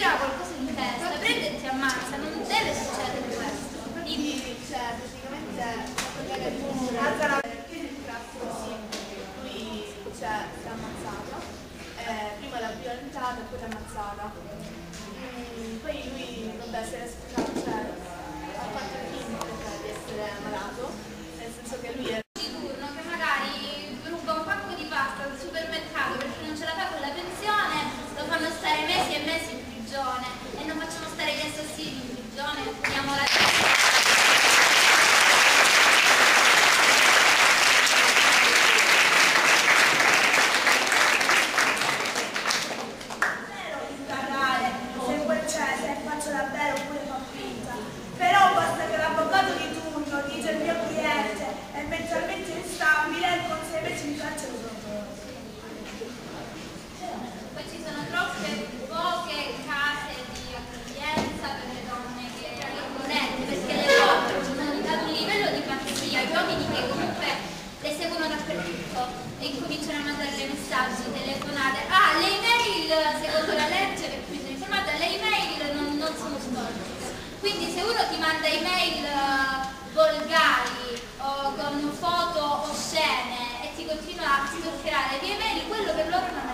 gira qualcosa in testa, prende e ti ammazza, non deve succedere questo. Quindi, cioè, praticamente, alza la così, lui, cioè, si è ammazzato, eh, prima l'ha violentata e poi l'ha ammazzata. Mm, poi lui, vabbè, si era scusato, cioè, ha fatto il finto di essere malato, nel senso che lui era... prefitto e incominciano a mandarle messaggi, telefonate. Ah, le email, secondo la legge per cui sono informata, le email non, non sono sporche. Quindi se uno ti manda email eh, volgari o con foto oscene e ti continua a storcherare via email, quello per loro non